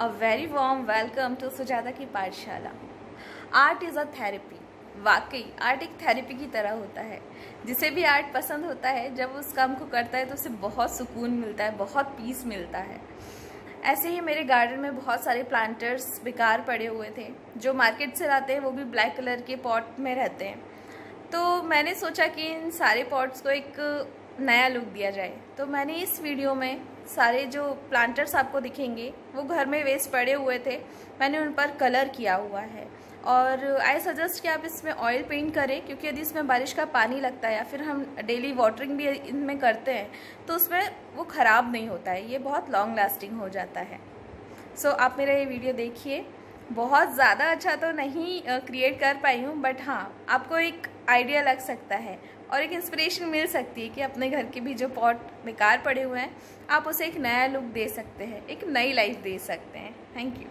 A very warm welcome to Sujata की पाठशाला। Art is a therapy वाकई art एक थेरेपी की तरह होता है। जिसे भी आर्ट पसंद होता है, जब उस काम को करता है तो उसे बहुत सुकून मिलता है, बहुत पीस मिलता है। ऐसे ही मेरे गार्डन में बहुत सारे प्लांटर्स बेकार पड़े हुए थे। जो मार्केट से लाते हैं, वो भी ब्लैक कलर के पॉट में रहते हैं। तो मैंने सोचा कि इन सारे पॉट्स को एक नया लुक दिया जाए। तो मैंने इस वीडियो में सारे जो प्लांटर्स आपको दिखेंगे वो घर में वेस्ट पड़े हुए थे। मैंने उन पर कलर किया हुआ है। और आई सजेस्ट कि आप इसमें ऑयल पेंट करें क्योंकि यदि इसमें बारिश का पानी लगता है या फिर हम डेली वाटरिंग भी इनमें करते हैं तो उसमें वो ख़राब नहीं होता है। ये बहुत लॉन्ग लास्टिंग हो जाता है। सो so, आप मेरा ये वीडियो देखिए। बहुत ज़्यादा अच्छा तो नहीं क्रिएट कर पाई हूँ बट हाँ आपको एक आइडिया लग सकता है और एक इंस्पिरेशन मिल सकती है कि अपने घर के भी जो पॉट बेकार पड़े हुए हैं, आप उसे एक नया लुक दे सकते हैं, एक नई लाइफ दे सकते हैं। Thank you